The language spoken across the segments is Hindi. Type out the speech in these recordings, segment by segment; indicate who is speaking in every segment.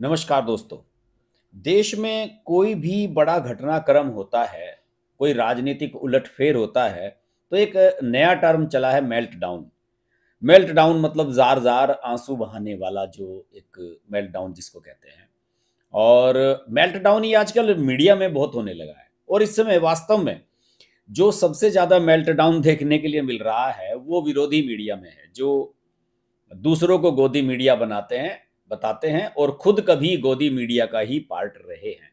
Speaker 1: नमस्कार दोस्तों। देश में कोई भी बड़ा घटनाक्रम होता है, कोई राजनीतिक उलटफेर होता है तो एक नया टर्म चला है मेल्ट डाउन मेल्ट डाउन मतलब जार जार आँसू बहाने वाला जो एक मेल्ट डाउन जिसको कहते हैं। और मेल्ट डाउन ये आजकल मीडिया में बहुत होने लगा है। और इस समय वास्तव में जो सबसे ज़्यादा मेल्ट डाउन देखने के लिए मिल रहा है, वो विरोधी मीडिया में है, जो दूसरों को गोदी मीडिया बनाते हैं बताते हैं और खुद कभी गोदी मीडिया का ही पार्ट रहे हैं।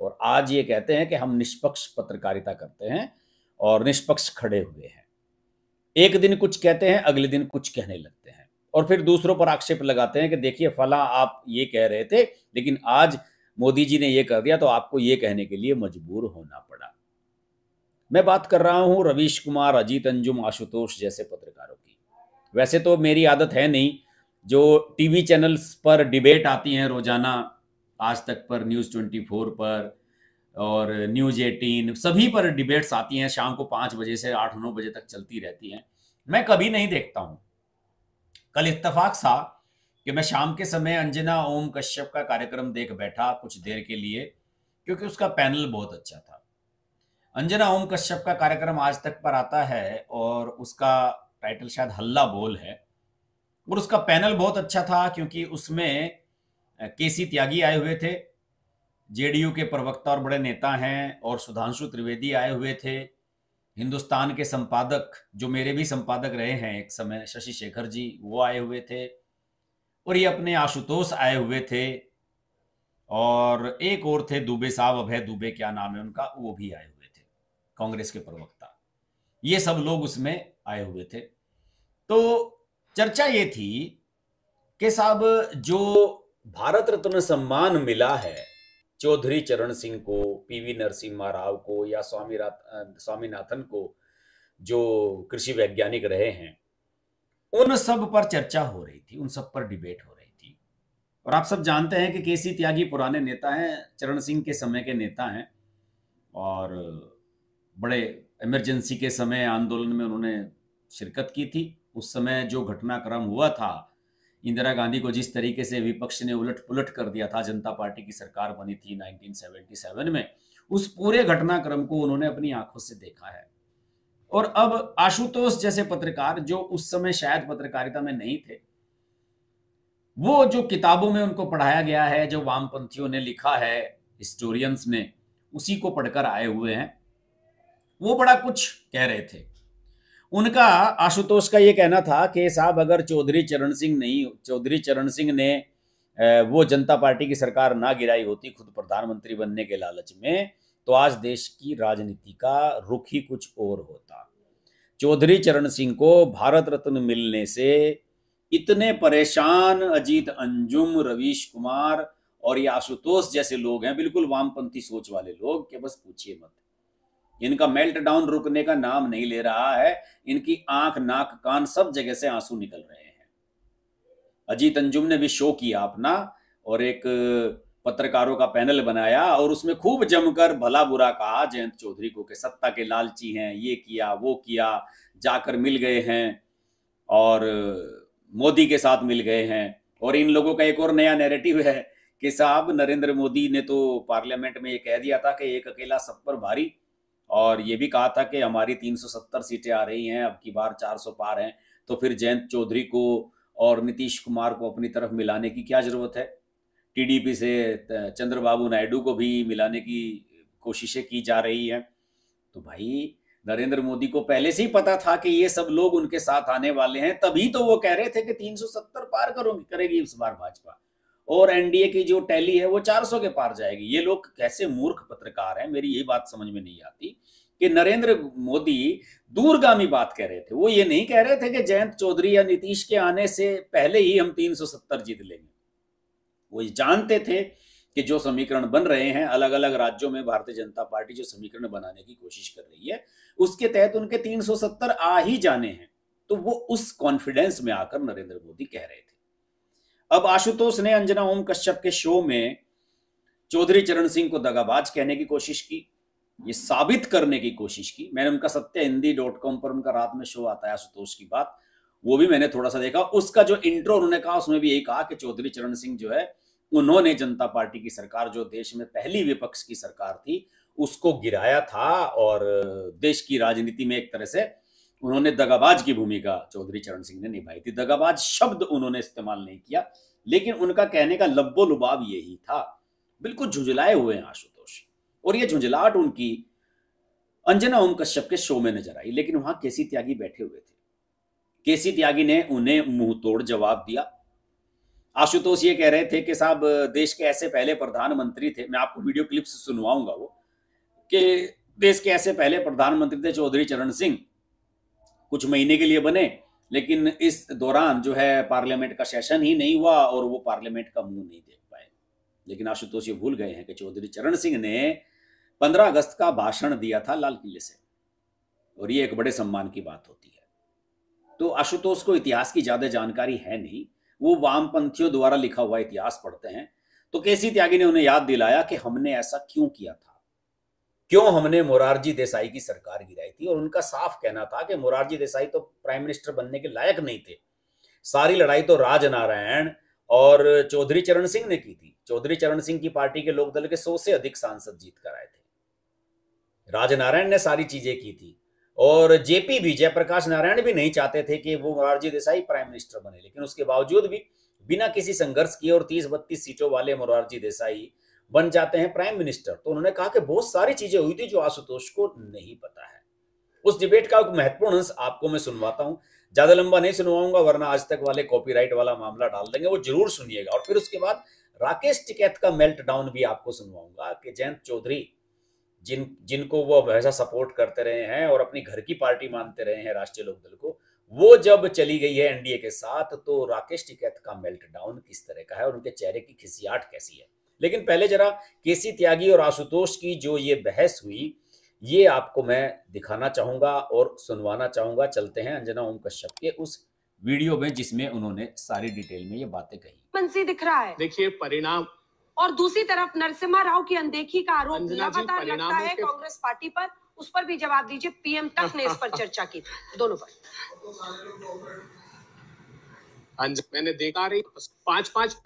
Speaker 1: और आज ये कहते हैं कि हम निष्पक्ष पत्रकारिता करते हैं और निष्पक्ष खड़े हुए हैं। एक दिन कुछ कहते हैं, अगले दिन कुछ कहने लगते हैं और फिर दूसरों पर आक्षेप लगाते हैं कि देखिए, फला आप ये कह रहे थे, लेकिन आज मोदी जी ने ये कर दिया तो आपको ये कहने के लिए मजबूर होना पड़ा। मैं बात कर रहा हूँ रवीश कुमार, अजीत अंजुम, आशुतोष जैसे पत्रकारों की। वैसे तो मेरी आदत है नहीं जो टीवी चैनल्स पर डिबेट आती हैं रोज़ाना, आज तक पर न्यूज़ ट्वेंटी फोर पर, और न्यूज़ एटीन सभी पर डिबेट्स आती हैं, शाम को पाँच बजे से आठ नौ बजे तक चलती रहती हैं। मैं कभी नहीं देखता हूँ। कल इत्तफाक सा कि मैं शाम के समय अंजना ओम कश्यप का कार्यक्रम देख बैठा कुछ देर के लिए, क्योंकि उसका पैनल बहुत अच्छा था। अंजना ओम कश्यप का कार्यक्रम आज तक पर आता है और उसका टाइटल शायद हल्ला बोल है। और उसका पैनल बहुत अच्छा था क्योंकि उसमें केसी त्यागी आए हुए थे, जेडीयू के प्रवक्ता और बड़े नेता हैं और सुधांशु त्रिवेदी आए हुए थे, हिंदुस्तान के संपादक, जो मेरे भी संपादक रहे हैं एक समय, शशि शेखर जी, वो आए हुए थे, और ये अपने आशुतोष आए हुए थे, और एक और थे दुबे साहब, अभय दुबे क्या नाम है उनका, वो भी आए हुए थे, कांग्रेस के प्रवक्ता। ये सब लोग उसमें आए हुए थे। तो चर्चा ये थी कि साहब, जो भारत रत्न सम्मान मिला है, चौधरी चरण सिंह को पीवी नरसिम्हा राव को, या स्वामी स्वामीनाथन को, जो कृषि वैज्ञानिक रहे हैं, उन सब पर चर्चा हो रही थी, उन सब पर डिबेट हो रही थी। और आप सब जानते हैं कि केसी त्यागी पुराने नेता हैं, चरण सिंह के समय के नेता हैं, और बड़े इमरजेंसी के समय आंदोलन में उन्होंने शिरकत की थी। उस समय जो घटनाक्रम हुआ था, इंदिरा गांधी को जिस तरीके से विपक्ष ने उलट पुलट कर दिया था, जनता पार्टी की सरकार बनी थी 1977 में, उस पूरे घटनाक्रम को उन्होंने अपनी आँखों से देखा है। और अब आशुतोष जैसे पत्रकार, जो उस समय शायद पत्रकारिता में नहीं थे, वो जो किताबों में उनको पढ़ाया गया है, जो वामपंथियों ने लिखा है, हिस्टोरियंस ने उसी को पढ़कर आए हुए हैं, वो बड़ा कुछ कह रहे थे। उनका आशुतोष का ये कहना था कि साहब, अगर चौधरी चरण सिंह नहीं, चौधरी चरण सिंह ने वो जनता पार्टी की सरकार ना गिराई होती खुद प्रधानमंत्री बनने के लालच में तो आज देश की राजनीति का रुख ही कुछ और होता। चौधरी चरण सिंह को भारत रत्न मिलने से इतने परेशान अजीत अंजुम, रवीश कुमार और ये आशुतोष जैसे लोग हैं, बिल्कुल वामपंथी सोच वाले लोग, के बस पूछिए मत। इनका मेल्ट डाउन रुकने का नाम नहीं ले रहा है। इनकी आँख, नाक, कान सब जगह से आँसू निकल रहे हैं। अजीत अंजुम ने भी शो किया अपना और एक पत्रकारों का पैनल बनाया और उसमें खूब जमकर भला बुरा कहा, जयंत चौधरी को कि सत्ता के लालची हैं, ये किया, वो किया, जाकर मिल गए हैं और मोदी के साथ मिल गए हैं। और इन लोगों का एक और नया नैरेटिव है कि साहब, नरेंद्र मोदी ने तो पार्लियामेंट में ये कह दिया था कि एक अकेला सब पर भारी और ये भी कहा था कि हमारी 370 सीटें आ रही हैं, अब की बार 400 पार हैं। तो फिर जयंत चौधरी को और नीतीश कुमार को अपनी तरफ़ मिलाने की क्या ज़रूरत है? टीडीपी से चंद्रबाबू नायडू को भी मिलाने की कोशिशें की जा रही हैं। तो भाई, नरेंद्र मोदी को पहले से ही पता था कि ये सब लोग उनके साथ आने वाले हैं, तभी तो वो कह रहे थे कि 370 पार करोगे, करेगी इस बार भाजपा। और एनडीए की जो टैली है, वो 400 के पार जाएगी। ये लोग कैसे मूर्ख पत्रकार हैं, मेरी ये बात समझ में नहीं आती कि नरेंद्र मोदी दूरगामी बात कह रहे थे। वो ये नहीं कह रहे थे कि जयंत चौधरी या नीतीश के आने से पहले ही हम 370 जीत लेंगे। वो ये जानते थे कि जो समीकरण बन रहे हैं अलग अलग राज्यों में भारतीय जनता पार्टी जो समीकरण बनाने की कोशिश कर रही है, उसके तहत उनके 370 आ ही जाने हैं। तो वो उस कॉन्फिडेंस में आकर नरेंद्र मोदी कह रहे थे। अब आशुतोष ने अंजना ओम कश्यप के शो में चौधरी चरण सिंह को दगाबाज कहने की कोशिश की, ये साबित करने की कोशिश की। मैंने उनका सत्य हिंदी डॉट कॉम पर उनका रात में शो आता है आशुतोष की बात, वो भी मैंने थोड़ा सा देखा। उसका जो इंट्रो उन्होंने कहा, उसमें भी यही कहा कि चौधरी चरण सिंह जो है, उन्होंने जनता पार्टी की सरकार, जो देश में पहली विपक्ष की सरकार थी, उसको गिराया था और देश की राजनीति में एक तरह से उन्होंने दगाबाज की भूमिका चौधरी चरण सिंह ने निभाई थी। दगाबाज शब्द उन्होंने इस्तेमाल नहीं किया, लेकिन उनका कहने का लब्बो लुबाब यही था। बिल्कुल झुंझलाए हुए हैं आशुतोष। और ये झुंझलाहट उनकी अंजना ओम कश्यप के शो में नज़र आई, लेकिन वहाँ केसी त्यागी बैठे हुए थे। केसी त्यागी ने उन्हें मुँह तोड़ जवाब दिया। आशुतोष ये कह रहे थे कि साहब, देश के ऐसे पहले प्रधानमंत्री थे, मैं आपको वीडियो क्लिप्स सुनवाऊँगा वो, कि देश के ऐसे पहले प्रधानमंत्री थे चौधरी चरण सिंह कुछ महीने के लिए बने, लेकिन इस दौरान जो है पार्लियामेंट का सेशन ही नहीं हुआ और वो पार्लियामेंट का मुँह नहीं देख पाए। लेकिन आशुतोष ये भूल गए हैं कि चौधरी चरण सिंह ने पंद्रह अगस्त का भाषण दिया था लाल किले से। और ये एक बड़े सम्मान की बात होती है। तो आशुतोष को इतिहास की ज़्यादा जानकारी है नहीं। वो वामपंथियों द्वारा लिखा हुआ इतिहास पढ़ते हैं। तो केसी त्यागी ने उन्हें याद दिलाया कि हमने ऐसा क्यों किया था? क्यों हमने मोरारजी देसाई की सरकार गिराई थी? और उनका साफ़ कहना था कि मोरारजी देसाई तो प्राइम मिनिस्टर बनने के लायक नहीं थे। सारी लड़ाई तो राजनारायण और चौधरी चरण सिंह ने की थी। चौधरी चरण सिंह की पार्टी के लोकदल के सौ से अधिक सांसद जीत कर आए थे। राजनारायण ने सारी चीज़ें की थी। और जेपी, भी जयप्रकाश नारायण भी नहीं चाहते थे कि वो मोरारजी देसाई प्राइम मिनिस्टर बने। लेकिन उसके बावजूद भी, बिना किसी संघर्ष किए और तीस बत्तीस सीटों वाले मोरारजी देसाई बन जाते हैं प्राइम मिनिस्टर। तो उन्होंने कहा कि बहुत सारी चीज़ें हुई थी जो आशुतोष को नहीं पता है। उस डिबेट का एक महत्वपूर्ण अंश आपको मैं सुनवाता हूँ। ज़्यादा लंबा नहीं सुनवाऊँगा, वरना आज तक वाले कॉपीराइट वाला मामला डाल देंगे, वो ज़रूर सुनिएगा। और फिर उसके बाद राकेश टिकैत का मेल्ट डाउन भी आपको सुनवाऊँगा कि जयंत चौधरी, जिन, जिनको वो हमेशा सपोर्ट करते रहे हैं और अपनी घर की पार्टी मानते रहे हैं राष्ट्रीय लोकदल को, वो जब चली गई है एनडीए के साथ तो राकेश टिकैत का मेल्ट डाउन किस तरह का है और उनके चेहरे की खिसियाट कैसी है? लेकिन पहले जरा केसी त्यागी और आशुतोष की जो ये बहस हुई ये आपको मैं दिखाना चाहूँगा और सुनवाना चाहूँगा। चलते हैं अंजना ओम कश्यप के उस वीडियो में जिसमें उन्होंने सारी डिटेल में ये बातें कही।
Speaker 2: मनसी दिख रहा है।
Speaker 3: देखिए परिणाम।
Speaker 2: और दूसरी तरफ़ नरसिम्हा राव की अनदेखी का आरोप लगातार लगता है कांग्रेस पार्टी पर उस पर भी जवाब दीजिए पीएम तक ने इस पर चर्चा की। थी दोनों पर।
Speaker 3: मैंने देखा रही पाँच पाँच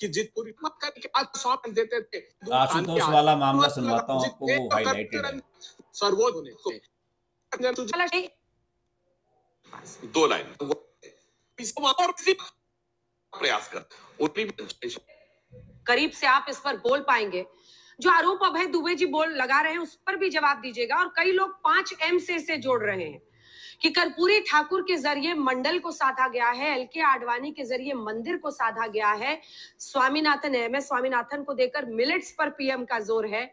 Speaker 3: की जित पूरी मत करके आज सौंप देते थे।
Speaker 1: आशुतोष वाला मामला सुनवाता हूँ आपको वो हाईलाइटेड है
Speaker 3: सर्वोच्च होने
Speaker 4: दो। लाइन। प्रयास कर
Speaker 2: करीब से आप इस पर बोल पाएँगे। जो आरोप अभय दुबे जी बोल लगा रहे हैं उस पर भी जवाब दीजिएगा। और कई लोग पाँच एम से से जोड़ रहे हैं। कि कर्पूरी ठाकुर के ज़रिए मंडल को साधा गया है एल के आडवाणी के ज़रिए मंदिर को साधा गया है। स्वामीनाथन एम एस स्वामीनाथन को देकर मिलेट्स पर पीएम का ज़ोर है।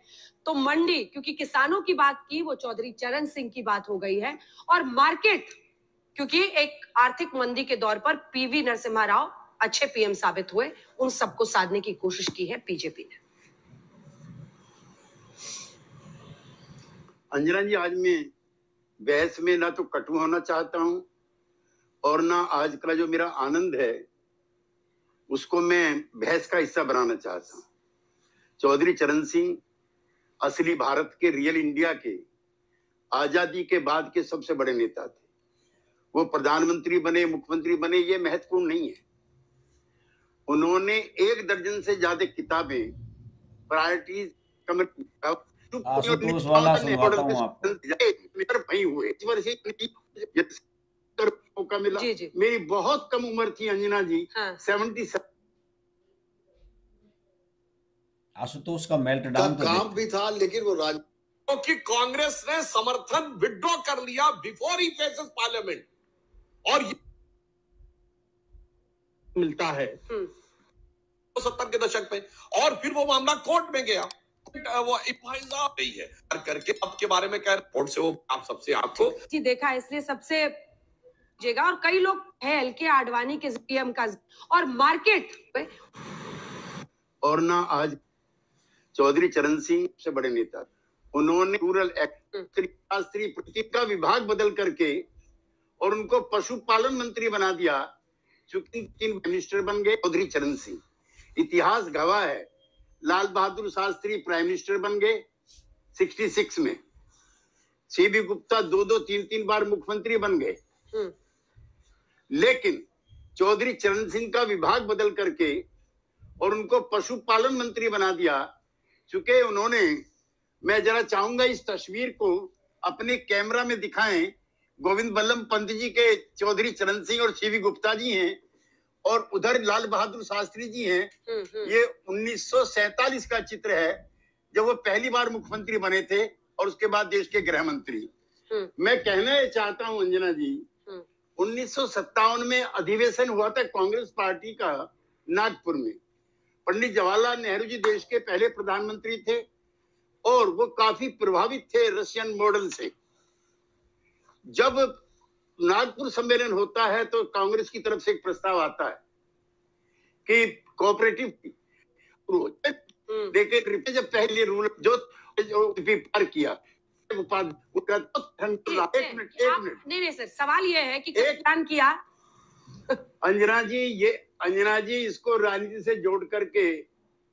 Speaker 2: तो मंडी, क्योंकि किसानों की बात की, वो चौधरी चरण सिंह की बात हो गई है। और मार्केट, क्योंकि एक आर्थिक मंदी के दौर पर पीवी नरसिम्हा राव अच्छे पीएम साबित हुए, उन सबको साधने की कोशिश की है बीजेपी ने।
Speaker 5: अंजना जी, आज मैं बहस में ना तो कटु होना चाहता हूँ और ना आज का जो मेरा आनंद है, उसको मैं बहस का हिस्सा बनाना चाहता हूँ। चौधरी चरण सिंह, असली भारत के रियल इंडिया के, आज़ादी के बाद के सबसे बड़े नेता थे। वो प्रधानमंत्री बने, मुख्यमंत्री बने, ये महत्वपूर्ण नहीं है। उन्होंने एक दर्जन से ज़्यादा किताबें प्रायोरिटीज
Speaker 1: आशुतोष वाला सुनवाता हूँ आपको
Speaker 5: भाई हुए मौका मिला।
Speaker 2: जी, जी.
Speaker 5: मेरी बहुत कम उम्र थी अंजना जी। सेवेंटी
Speaker 2: हाँ।
Speaker 1: आशुतोष का मेल्ट डाउन तो
Speaker 4: काम भी था लेकिन वो राज क्योंकि तो कांग्रेस ने समर्थन विड्रॉ कर लिया बिफोर ही फेसेस पार्लियामेंट। और मिलता है। हम्म। सत्तर के दशक में। और फिर वो मामला कोर्ट में गया। वो गई है करके अब के बारे में कह कोर्ट से वो आप सबसे आपको
Speaker 2: जी देखा इसलिए सबसे और कई लोग है एल के आडवाणी के पीएम का और मार्केट
Speaker 5: और ना आज चौधरी चरण सिंह से बड़े नेता। उन्होंने रूरल एक्ट हम्म। का विभाग बदल करके और उनको पशुपालन मंत्री बना दिया चूँकि तीन मिनिस्टर बन गए चौधरी चरण सिंह। इतिहास गवाह है। लाल बहादुर शास्त्री प्राइम मिनिस्टर बन गए 66 में। सीबी गुप्ता दो दो तीन तीन बार मुख्यमंत्री बन गए। हम्म। लेकिन चौधरी चरण सिंह का विभाग बदल करके और उनको पशुपालन मंत्री बना दिया चूँकि उन्होंने मैं जरा चाहूँगा इस तस्वीर को अपने कैमरा में दिखाएँ। गोविंद बल्लभ पंत जी के चौधरी चरण सिंह और सीवी गुप्ता जी हैं। और उधर लाल बहादुर शास्त्री जी हैं।
Speaker 2: हम्म, हम्म,
Speaker 5: ये 1947 का चित्र है जब वो पहली बार मुख्यमंत्री बने थे और उसके बाद देश के गृह मंत्री
Speaker 2: हम्म।
Speaker 5: मैं कहना चाहता हूँ अंजना जी। उन्नीस में अधिवेशन हुआ था कांग्रेस पार्टी का नागपुर में। पंडित जवाहरलाल नेहरू जी देश के पहले प्रधानमंत्री थे और वो काफ़ी प्रभावित थे रशियन मॉडल से। जब नागपुर सम्मेलन होता है तो कांग्रेस की तरफ़ से एक प्रस्ताव आता है कि कोऑपरेटिव देखे जब पहले रूल जो जो पार किया उपाध- ठंड- एक मिनट एक मिनट।
Speaker 2: नहीं नहीं सर सवाल ये है कि
Speaker 5: एक-
Speaker 2: प्लान किया?
Speaker 5: अंजना जी ये अंजना जी इसको राजनीति से जोड़ करके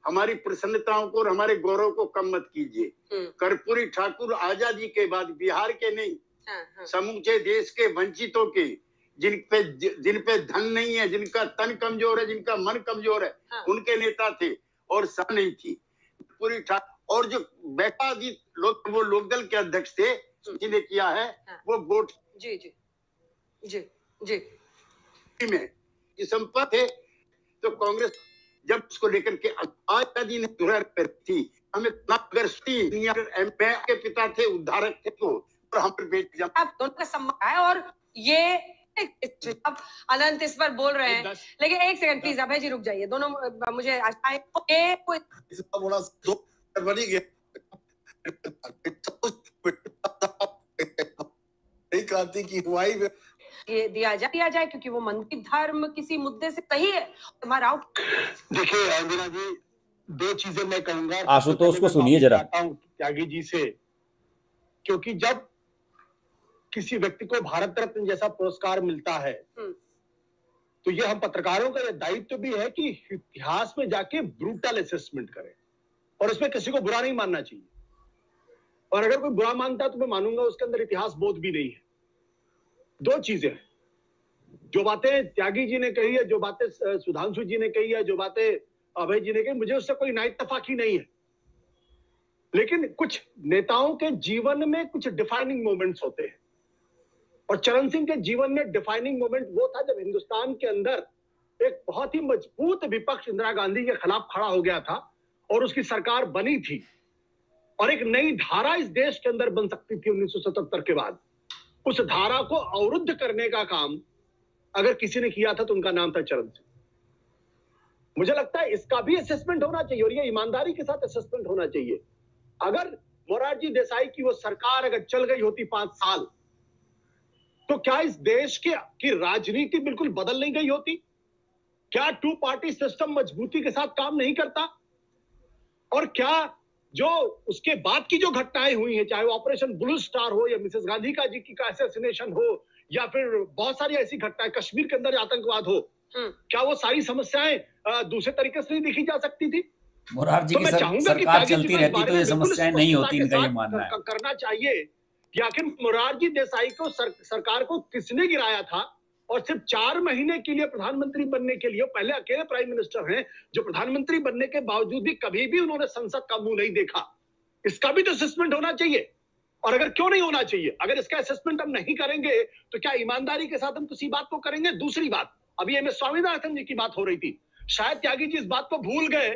Speaker 5: हमारी प्रसन्नताओं को और हमारे गौरव को कम मत कीजिए।
Speaker 2: हम्म,
Speaker 5: कर्पूरी ठाकुर आज़ादी के बाद बिहार के नहीं समूचे देश के वंचितों के जिन पे जिन पे धन नहीं है जिनका तन कमज़ोर है जिनका मन कमज़ोर है
Speaker 2: हाँ।
Speaker 5: उनके नेता थे और सा नहीं थी। पूरी और जो बैठादी लोग वो लोकदल के अध्यक्ष थे जिन्हें किया है
Speaker 2: हाँ।
Speaker 5: वो गोट
Speaker 2: जी जी। जी जी।
Speaker 5: में ये संपत्त है तो कांग्रेस जब उसको लेकर के आज़ादी ने दुहर कर थी हमें के पिता थे उद्धारक थे तो और हम जम
Speaker 2: आप दोनों का सम्मान है और ये अब अनंत इस पर बोल रहे हैं। लेकिन एक सेकंड प्लीज़ अभय जी रुक जाइए। दोनों मुझे है
Speaker 4: गया नई क्रांति की हुआई
Speaker 2: ये दिया जाए दिया जाए क्योंकि वो मंदिर धर्म किसी मुद्दे से सही है। हमारा
Speaker 6: देखिए अंजना जी दो चीज़ें मैं कहूँगा।
Speaker 1: आशुतोष को सुनिए जरा।
Speaker 6: त्यागी जी से। क्योंकि जब किसी व्यक्ति को भारत रत्न जैसा पुरस्कार मिलता है
Speaker 2: हम्म।
Speaker 6: तो ये हम पत्रकारों का दायित्व भी है कि इतिहास में जाके ब्रूटल असेसमेंट करें और इसमें किसी को बुरा नहीं मानना चाहिए। और अगर कोई बुरा मानता है तो मैं मानूँगा उसके अंदर इतिहास बोध भी नहीं है। दो चीज़ें हैं। जो बातें त्यागी जी ने कही है जो बातें सुधांशु जी ने कही है जो बातें अभय जी ने कही मुझे उससे कोई नाइतफाकी नहीं है। लेकिन कुछ नेताओं के जीवन में कुछ डिफाइनिंग मोमेंट्स होते हैं। और चरण सिंह के जीवन में डिफाइनिंग मोमेंट वो था जब हिंदुस्तान के अंदर एक बहुत ही मज़बूत विपक्ष इंदिरा गांधी के खिलाफ खड़ा हो गया था और उसकी सरकार बनी थी। और एक नई धारा इस देश के अंदर बन सकती थी 1977 के बाद। उस धारा को अवरुद्ध करने का काम अगर किसी ने किया था तो उनका नाम था चरण सिंह। मुझे लगता है इसका भी असेसमेंट होना चाहिए और ये ईमानदारी के साथ असेसमेंट होना चाहिए। अगर मोरारजी देसाई की वो सरकार अगर चल गई होती पाँच साल तो क्या इस देश के की राजनीति बिल्कुल बदल नहीं गई होती? क्या टू पार्टी सिस्टम मजबूती के साथ काम नहीं करता? और क्या जो उसके बाद की जो घटनाएँ हुई हैं चाहे वो ऑपरेशन ब्लू स्टार हो या मिसेस गांधी का जी की का असैसिनेशन हो या फिर बहुत सारी ऐसी घटनाएँ कश्मीर के अंदर आतंकवाद हो
Speaker 2: हम्म।
Speaker 6: क्या वो सारी समस्याएँ दूसरे तरीके से नहीं देखी जा सकती थी?
Speaker 1: मोरारजी
Speaker 6: तो
Speaker 1: कि सरकार चलती रहती तो ये समस्याएँ नहीं होती इनका ये मानना है।
Speaker 6: करना चाहिए। कि आखिर मोरारजी देसाई को सर, सरकार को किसने गिराया था? और सिर्फ़ चार महीने के लिए प्रधानमंत्री बनने के लिए पहले अकेले प्राइम मिनिस्टर हैं जो प्रधानमंत्री बनने के बावजूद भी कभी भी उन्होंने संसद का मुँह नहीं देखा। इसका भी तो असेसमेंट होना चाहिए। और अगर क्यों नहीं होना चाहिए? अगर इसका असेसमेंट हम नहीं करेंगे तो क्या ईमानदारी के साथ हम किसी बात को करेंगे? दूसरी बात अभी एम एस स्वामीनाथन जी की बात हो रही थी। शायद त्यागी जी इस बात को भूल गए।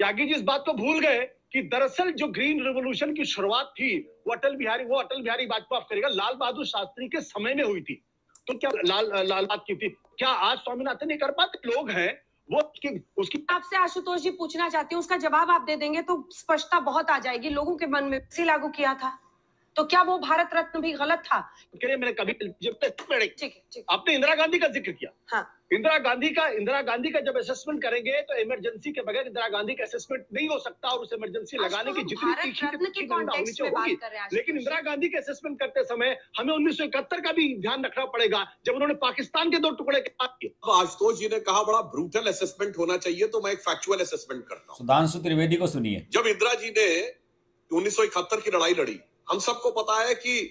Speaker 6: त्यागी जी इस बात को भूल गए कि दरअसल जो ग्रीन रेवोल्यूशन की शुरुआत थी, वो अटल बिहारी, वो अटल बिहारी वाजपेयी आप करेगा लाल बहादुर शास्त्री के समय में हुई थी। तो क्या लाल लाल बात की थी? क्या आज स्वामीनाथन नहीं कर पाते लोग हैं? वो उसकी उसकी
Speaker 2: आपसे आशुतोष जी पूछना चाहती हूँ, उसका जवाब आप दे देंगे तो स्पष्टता बहुत आ जाएगी, लोगों के मन में लागू किया था? तो क्या वो भारत रत्न भी गलत था?
Speaker 6: मैंने कभी जब तक
Speaker 2: ठीक है ठीक
Speaker 6: आपने इंदिरा गांधी का ज़िक्र किया।
Speaker 2: हाँ।
Speaker 6: इंदिरा गांधी का इंदिरा गांधी का जब असेसमेंट करेंगे तो इमरजेंसी के बगैर इंदिरा गांधी का असेसमेंट नहीं हो सकता और उस इमरजेंसी लगाने की जितनी
Speaker 2: रत्न के में
Speaker 6: होगी।
Speaker 2: कर रहे हैं
Speaker 6: लेकिन इंदिरा गांधी के असेसमेंट करते समय हमें उन्नीस सौ इकहत्तर का भी ध्यान रखना पड़ेगा जब उन्होंने पाकिस्तान के दो टुकड़े
Speaker 4: आशुतोष जी ने कहा बड़ा ब्रूटल असेसमेंट होना चाहिए तो मैं एक फैक्चुअल असेसमेंट करता हूँ।
Speaker 1: सुधांशु त्रिवेदी को सुनिए।
Speaker 4: जब इंदिरा जी ने उन्नीस सौ इकहत्तर की लड़ाई लड़ी हम सबको पता है कि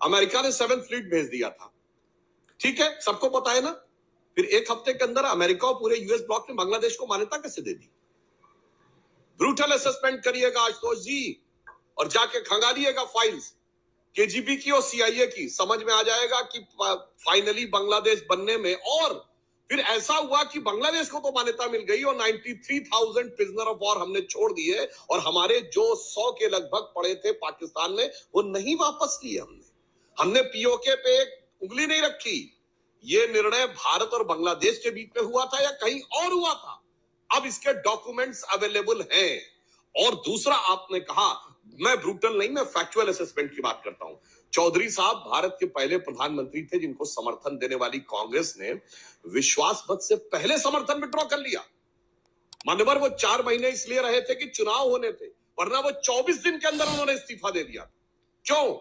Speaker 4: अमेरिका ने सेवन फ्लीट भेज दिया था। ठीक है? सबको पता है ना? फिर एक हफ़्ते के अंदर अमेरिका और पूरे यूएस ब्लॉक ने बांग्लादेश को मान्यता कैसे दे दी? ब्रूटल असेसमेंट करिएगा आशुतोष जी, और जाके खंगालिएगा फाइल्स केजीबी की और सीआईए की। समझ में आ जाएगा कि फाइनली बांग्लादेश बनने में और फिर ऐसा हुआ कि बांग्लादेश को तो मान्यता मिल गई और 93,000 प्रिजनर ऑफ़ वॉर हमने छोड़ दिए और हमारे जो 100 के लगभग पड़े थे पाकिस्तान में वो नहीं वापस लिए हमने। हमने पीओके पे एक उंगली नहीं रखी। ये निर्णय भारत और बांग्लादेश के बीच में हुआ था या कहीं और हुआ था? अब इसके डॉक्यूमेंट्स अवेलेबल हैं। और दूसरा आपने कहा मैं ब्रूटल नहीं मैं फैक्चुअल असेसमेंट की बात करता हूँ। चौधरी साहब भारत के पहले प्रधानमंत्री थे जिनको समर्थन देने वाली कांग्रेस ने विश्वास मत से पहले समर्थन विड्रॉ कर लिया। मान्यवर, वो चार महीने इसलिए रहे थे कि चुनाव होने थे, वरना वो 24 दिन के अंदर उन्होंने इस्तीफा दे दिया। क्यों?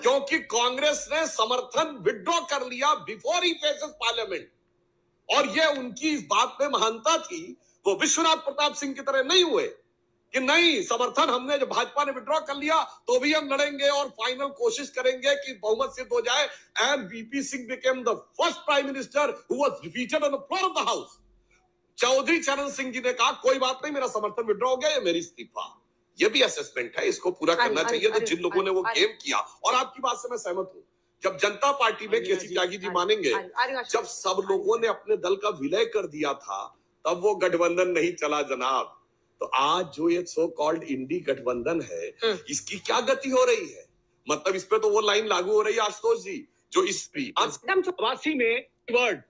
Speaker 4: क्योंकि कांग्रेस ने समर्थन विड्रॉ कर लिया बिफोर ही फेसेस पार्लियामेंट और ये उनकी इस बात में महानता थी, वो विश्वनाथ प्रताप सिंह की तरह नहीं हुए। कि नहीं समर्थन हमने जो भाजपा ने विड्रॉ कर लिया तो भी हम लड़ेंगे और फाइनल कोशिश करेंगे कि बहुमत सिद्ध हो जाए। And BP Singh became the first prime minister who was defeated on the floor of the house Chaudhary Charan Singh ji ने कहा कोई बात नहीं मेरा समर्थन विड्रॉ हो गया ये मेरी इस्तीफा। ये भी असेसमेंट है इसको पूरा करना चाहिए। तो जिन लोगों ने वो गेम किया और आपकी बात से मैं सहमत हूँ। जब जनता पार्टी में केसी त्यागी जी मानेंगे जब सब लोगों ने अपने दल का विलय कर दिया था तब वो गठबंधन नहीं चला जनाब। तो आज जो ये सो कॉल्ड इंडी गठबंधन है
Speaker 2: हम्म।
Speaker 4: इसकी क्या गति हो रही है? मतलब इस पे तो वो लाइन लागू हो रही है आशुतोष जी जो इस
Speaker 2: एकदम
Speaker 6: में वर्ड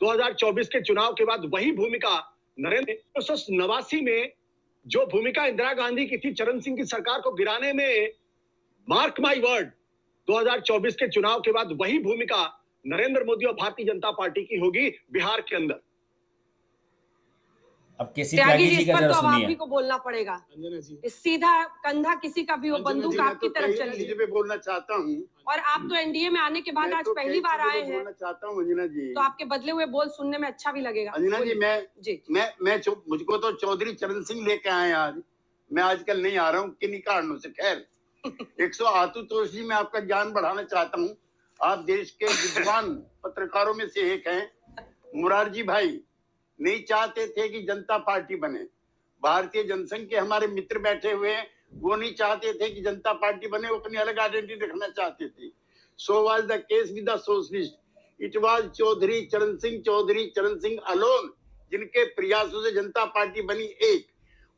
Speaker 6: 2024 के चुनाव के बाद वही भूमिका नरेंद्र नवासी में जो भूमिका इंदिरा गांधी की थी चरण सिंह की सरकार को गिराने में मार्क माई वर्ड 2024 के चुनाव के बाद वही भूमिका नरेंद्र मोदी और भारतीय जनता पार्टी की होगी बिहार के अंदर।
Speaker 1: अब किसी
Speaker 2: त्यागी जी
Speaker 1: जी का
Speaker 2: पर तो अब आप ही को बोलना पड़ेगा।
Speaker 3: जी।
Speaker 2: इस सीधा कंधा किसी का भी हो बंदूक आपकी
Speaker 5: तो
Speaker 2: तरफ़
Speaker 5: कई
Speaker 2: चल रही
Speaker 5: चीज़ें
Speaker 2: है
Speaker 5: पे बोलना चाहता हूँ।
Speaker 2: और आप तो एनडीए में आने के बाद आज
Speaker 5: तो
Speaker 2: पहली बार आए हैं।
Speaker 5: बोलना चाहता हूँ अंजना जी।
Speaker 2: तो आपके बदले हुए बोल सुनने में अच्छा भी लगेगा।
Speaker 5: अंजना जी मैं
Speaker 2: जी
Speaker 5: मैं मैं मुझको तो चौधरी चरण सिंह लेके आए आज। मैं आजकल नहीं आ रहा हूँ किन्हीं कारणों से? खैर एक सौ आतुतोष जी मैं आपका ज्ञान बढ़ाना चाहता हूँ। आप देश के विद्वान पत्रकारों में से एक हैं। मुरारजी भाई नहीं चाहते थे कि जनता पार्टी बने। भारतीय जनसंघ के हमारे मित्र बैठे हुए हैं, वो नहीं चाहते थे कि जनता पार्टी बने, वो अपनी अलग आइडेंटिटी रखना चाहते थे। So was the case with the socialist it was Chaudhary Charan Singh Chaudhary चरण सिंह अलोन जिनके प्रयासों से जनता पार्टी बनी एक।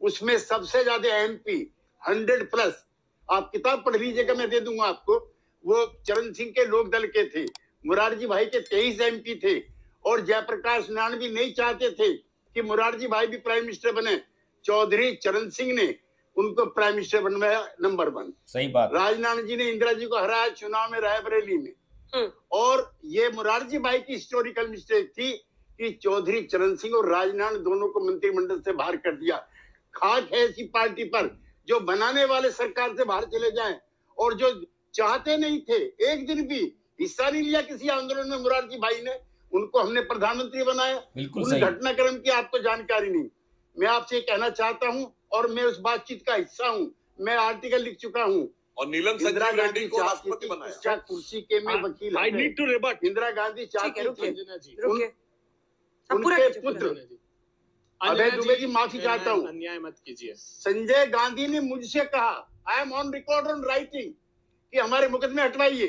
Speaker 5: उसमें सबसे ज़्यादा एमपी हंड्रेड प्लस आप किताब पढ़ लीजिएगा, मैं दे दूँगा आपको। वो चरण सिंह के लोक दल के थे। मुरारजी भाई के तेईस एमपी थे। और जयप्रकाश नारायण भी नहीं चाहते थे कि मुरारजी भाई भी प्राइम मिनिस्टर बने। चौधरी चरण सिंह ने उनको प्राइम मिनिस्टर बनवाया नंबर वन
Speaker 1: सही बात।
Speaker 5: राजनारायण जी ने इंदिरा जी को हराया चुनाव में रायबरेली में।
Speaker 2: हम्म।
Speaker 5: और ये मुरारजी भाई की हिस्टोरिकल मिस्टेक थी कि चौधरी चरण सिंह और राजनारायण दोनों को मंत्रिमंडल से बाहर कर दिया। खाक है ऐसी पार्टी पर जो बनाने वाले सरकार से बाहर चले जाए और जो चाहते नहीं थे। एक दिन भी हिस्सा नहीं लिया किसी आंदोलन में मुरारजी भाई ने। उनको हमने प्रधानमंत्री बनाया। उन घटनाक्रम की आपको जानकारी नहीं। मैं आपसे कहना चाहता हूँ और मैं उस बातचीत का हिस्सा हूँ। मैं आर्टिकल लिख चुका हूँ।
Speaker 4: और नीलम
Speaker 5: इंदिरा गांधी
Speaker 4: रेड्डी को राष्ट्रपति बनाया।
Speaker 5: कुर्सी के में वकील
Speaker 6: I need to rebut
Speaker 5: Indira Gandhi चाहती उनके पुत्र। अभय दुबे की माफ़ी चाहता हूँ।
Speaker 3: अन्याय मत कीजिए।
Speaker 5: संजय गांधी ने मुझसे कहा I am on record on writing कि हमारे मुकदमे हटवाइए।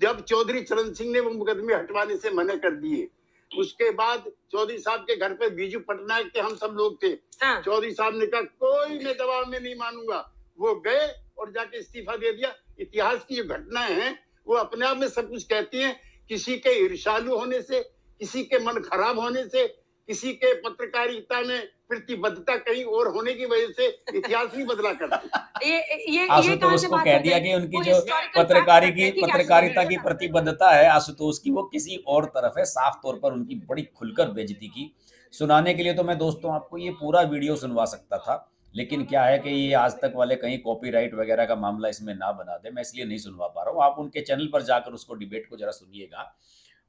Speaker 5: जब चौधरी चरण सिंह ने वो मुकदमे हटवाने से मना कर दिए उसके बाद चौधरी साहब के घर पे बीजू पटनायक के हम सब लोग थे।
Speaker 2: हाँ।
Speaker 5: चौधरी साहब ने कहा कोई मैं दबाव में नहीं मानूँगा। वो गए और जाके इस्तीफा दे दिया। इतिहास की जो घटनाएँ हैं वो अपने आप में सब कुछ कहती हैं किसी के ईर्षालु होने से किसी के मन खराब होने से किसी के पत्रकारिता में प्रतिबद्धता कहीं और होने की वजह से इतिहास नहीं बदला करता।
Speaker 2: ये ये ये
Speaker 1: आशुतोष को कह दिया कि उनकी जो पत्रकारी की पत्रकारिता की प्रतिबद्धता है आशुतोष की वो किसी और तरफ़ है साफ़ तौर पर उनकी बड़ी खुलकर बेजती की। सुनाने के लिए तो मैं दोस्तों आपको ये पूरा वीडियो सुनवा सकता था लेकिन क्या है कि ये आज तक वाले कहीं कॉपीराइट वगैरह का मामला इसमें ना बना दे मैं इसलिए नहीं सुनवा पा रहा हूँ। आप उनके चैनल पर जाकर उसको डिबेट को जरा सुनिएगा।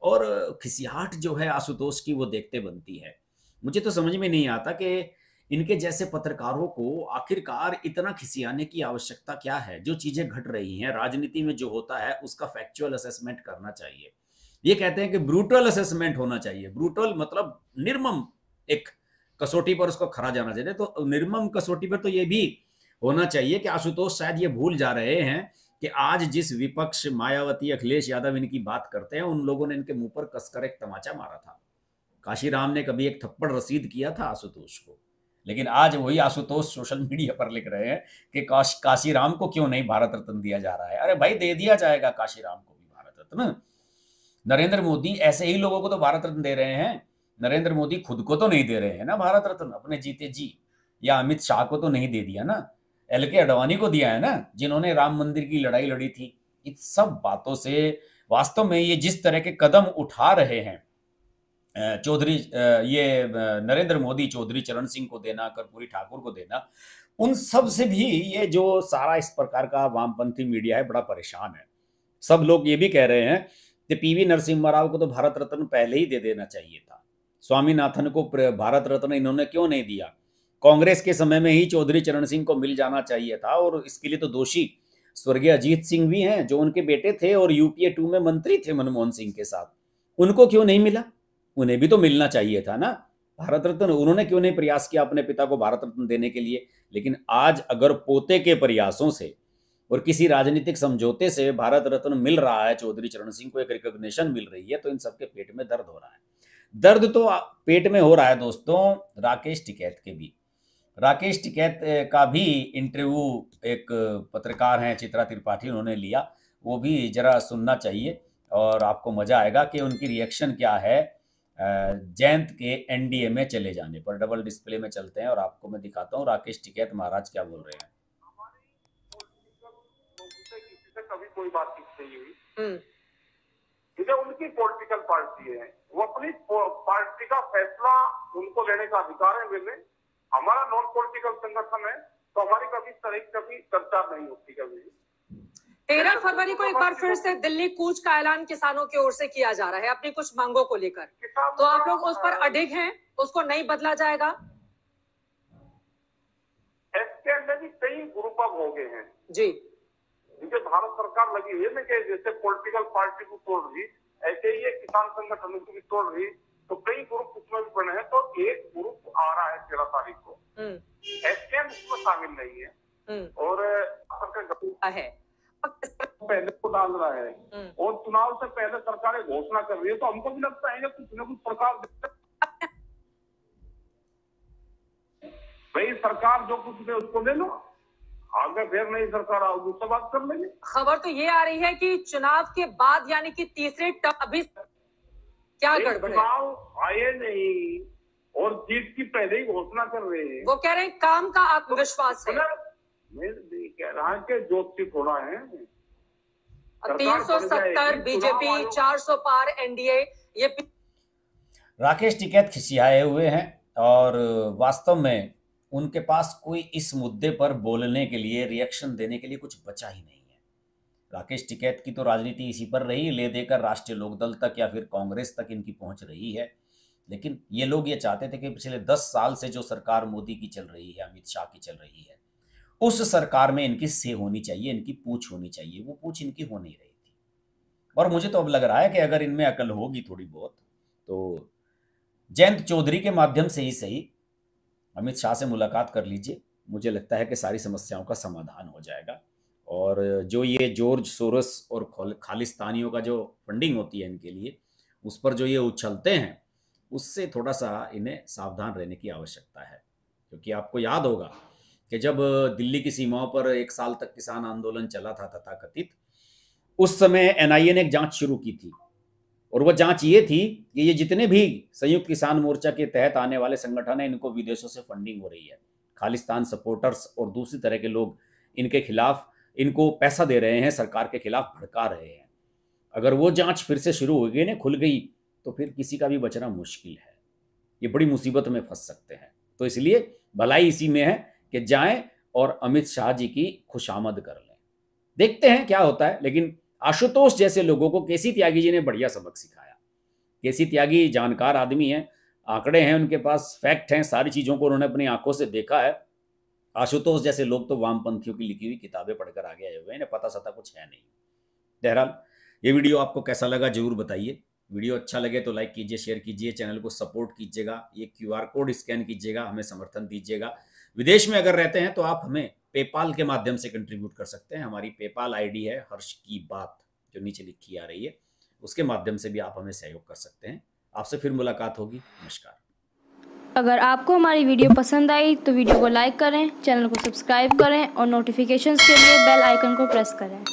Speaker 1: और खिसियाहट जो है आशुतोष की वो देखते बनती है। मुझे तो समझ में नहीं आता कि इनके जैसे पत्रकारों को आखिरकार इतना खिसियाने की आवश्यकता क्या है? जो चीज़ें घट रही हैं, राजनीति में जो होता है, उसका फैक्चुअल असेसमेंट करना चाहिए। ये कहते हैं कि ब्रूटल असेसमेंट होना चाहिए। ब्रूटल मतलब निर्मम एक कसौटी पर उसको खरा जाना चाहिए। तो निर्मम कसौटी पर तो ये भी होना चाहिए कि आशुतोष शायद ये भूल जा रहे हैं कि आज जिस विपक्ष मायावती, अखिलेश यादव इनकी बात करते हैं, उन लोगों ने इनके मुँह पर कसकर एक तमाचा मारा था। काशीराम ने कभी एक थप्पड़ रसीद किया था आशुतोष को? लेकिन आज वही आशुतोष सोशल मीडिया पर लिख रहे हैं कि काश, काशीराम को क्यों नहीं भारत रत्न दिया जा रहा है? अरे भाई, दे दिया जाएगा काशीराम को भी भारत रत्न। नरेंद्र मोदी ऐसे ही लोगों को तो भारत रत्न दे रहे हैं। नरेंद्र मोदी खुद को तो नहीं दे रहे हैं ना भारत रत्न? अपने जीते जी या अमित शाह को तो नहीं दे दिया ना? एल के अडवाणी को दिया है ना, जिन्होंने राम मंदिर की लड़ाई लड़ी थी। इन सब बातों से वास्तव में ये जिस तरह के कदम उठा रहे हैं चौधरी ये नरेंद्र मोदी, चौधरी चरण सिंह को देना, कर्पूरी ठाकुर को देना, उन सबसे भी ये जो सारा इस प्रकार का वामपंथी मीडिया है, बड़ा परेशान है। सब लोग ये भी कह रहे हैं कि पीवी नरसिम्हा राव को तो भारत रत्न पहले ही दे देना चाहिए था। स्वामीनाथन को भारत रत्न इन्होंने क्यों नहीं दिया? कांग्रेस के समय में ही चौधरी चरण सिंह को मिल जाना चाहिए था और इसके लिए तो दोषी स्वर्गीय अजीत सिंह भी हैं, जो उनके बेटे थे और यूपीए टू में मंत्री थे मनमोहन सिंह के साथ। उनको क्यों नहीं मिला? उन्हें भी तो मिलना चाहिए था ना। भारत रत्न, उन्होंने क्यों नहीं प्रयास किया अपने पिता को भारत रत्न देने के लिए? लेकिन आज अगर पोते के प्रयासों से और किसी राजनीतिक समझौते से भारत रत्न मिल रहा है, चौधरी चरण सिंह को एक रिकॉग्निशन मिल रही है तो इन सबके पेट में दर्द हो रहा है। दर्द तो पेट में हो रहा है दोस्तों, राकेश टिकैत के भी। राकेश टिकैत का भी इंटरव्यू एक पत्रकार हैं चित्रा त्रिपाठी उन्होंने लिया। वो भी जरा सुनना चाहिए और आपको मज़ा आएगा कि उनकी रिएक्शन क्या है। जयंत के एनडीए में चले जाने पर डबल डिस्प्ले में चलते हैं और आपको मैं दिखाता हूँ राकेश टिकैत महाराज क्या बोल रहे हैं।
Speaker 7: कभी कोई बात नहीं हुई है उनकी पॉलिटिकल पार्टी है। वो अपनी पार्टी का फैसला उनको लेने का अधिकार है मेरे हमारा नॉन पॉलिटिकल संगठन है तो हमारी कभी तरह कभी चर्चा नहीं होती कभी।
Speaker 2: तेरह फरवरी को एक बार फिर से दिल्ली कूच का ऐलान किसानों की ओर से किया जा रहा है अपनी कुछ मांगों को लेकर। तो आप लोग उस पर अडिग हैं उसको नहीं बदला जाएगा?
Speaker 7: इसके अंदर भी कई ग्रुप अप हो गए हैं।
Speaker 2: जी।
Speaker 7: जिनके भारत सरकार लगी हुई है कि जैसे पॉलिटिकल पार्टी को तोड़ रही ऐसे ही किसान संगठनों को भी तोड़ रही तो कई ग्रुप उसमें भी बने हैं तो एक ग्रुप आ रहा है तेरह तारीख को। एसकेएम उसमें शामिल नहीं है। हम्म। और
Speaker 2: है।
Speaker 7: पहले को डाल रहा है। हम्म। और चुनाव से पहले सरकार घोषणा कर रही है तो हमको भी लगता है कुछ न कुछ सरकार भाई सरकार जो कुछ दे उसको ले लो। आगे फिर नई सरकार आओगी उससे बात कर लेंगे।
Speaker 2: खबर तो ये आ रही है कि चुनाव के बाद यानी कि तीसरे टर्म अभी क्या गड़बड़
Speaker 7: चुनाव आए नहीं। और जीत की पहले ही घोषणा कर रहे हैं।
Speaker 2: वो कह रहे हैं काम का आत्मविश्वास तो है
Speaker 7: मैं कह रहा कि ज्योति थोड़ा है।
Speaker 2: तीन सौ सत्तर बीजेपी चार सौ पार एनडीए ये
Speaker 1: राकेश टिकैत खिसियाए हुए हैं और वास्तव में उनके पास कोई इस मुद्दे पर बोलने के लिए रिएक्शन देने के लिए कुछ बचा ही नहीं। राकेश टिकैत की तो राजनीति इसी पर रही, ले देकर राष्ट्रीय लोकदल तक या फिर कांग्रेस तक इनकी पहुँच रही है। लेकिन ये लोग ये चाहते थे कि पिछले दस साल से जो सरकार मोदी की चल रही है, अमित शाह की चल रही है, उस सरकार में इनकी से होनी चाहिए, इनकी पूछ होनी चाहिए। वो पूछ इनकी हो नहीं रही थी। और मुझे तो अब लग रहा है कि अगर इनमें अकल होगी थोड़ी बहुत तो जयंत चौधरी के माध्यम से ही सही। अमित शाह से मुलाकात कर लीजिए। मुझे लगता है कि सारी समस्याओं का समाधान हो जाएगा। और जो ये जॉर्ज सोरस और खालिस्तानियों का जो फंडिंग होती है इनके लिए, उस पर जो ये उछलते हैं, उससे थोड़ा सा इन्हें सावधान रहने की आवश्यकता है। क्योंकि आपको याद होगा कि जब दिल्ली की सीमाओं पर एक साल तक किसान आंदोलन चला था तथाकथित, उस समय एनआईए ने एक जाँच शुरू की थी। और वह जाँच ये थी कि ये जितने भी संयुक्त किसान मोर्चा के तहत आने वाले संगठन हैं, इनको विदेशों से फंडिंग हो रही है। खालिस्तान सपोर्टर्स और दूसरी तरह के लोग इनके खिलाफ इनको पैसा दे रहे हैं, सरकार के खिलाफ भड़का रहे हैं। अगर वो जाँच फिर से शुरू हो गई ना खुल गई तो फिर किसी का भी बचना मुश्किल है। ये बड़ी मुसीबत में फंस सकते हैं। तो इसलिए भलाई इसी में है कि जाएँ और अमित शाह जी की खुशामद कर लें। देखते हैं क्या होता है, लेकिन आशुतोष जैसे लोगों को केसी त्यागी जी ने बढ़िया सबक सिखाया। केसी त्यागी जानकार आदमी है, आंकड़े हैं उनके पास, फैक्ट हैं, सारी चीज़ों को उन्होंने अपनी आँखों से देखा है। आशुतोष जैसे लोग तो वामपंथियों की लिखी हुई किताबें पढ़कर आगे आए हुए हैं पता सता कुछ है नहीं। बहरहाल, ये वीडियो आपको कैसा लगा ज़रूर बताइए। वीडियो अच्छा लगे तो लाइक कीजिए, शेयर कीजिए, चैनल को सपोर्ट कीजिएगा, ये क्यूआर कोड स्कैन कीजिएगा, हमें समर्थन दीजिएगा। विदेश में अगर रहते हैं तो आप हमें पेपाल के माध्यम से कंट्रीब्यूट कर सकते हैं। हमारी पेपाल आईडी है हर्ष की बात, जो नीचे लिखी आ रही है, उसके माध्यम से भी आप हमें सहयोग कर सकते हैं। आपसे फिर मुलाकात होगी। नमस्कार।
Speaker 8: अगर आपको हमारी वीडियो पसंद आई तो वीडियो को लाइक करें, चैनल को सब्सक्राइब करें और नोटिफिकेशंस के लिए बेल आइकन को प्रेस करें।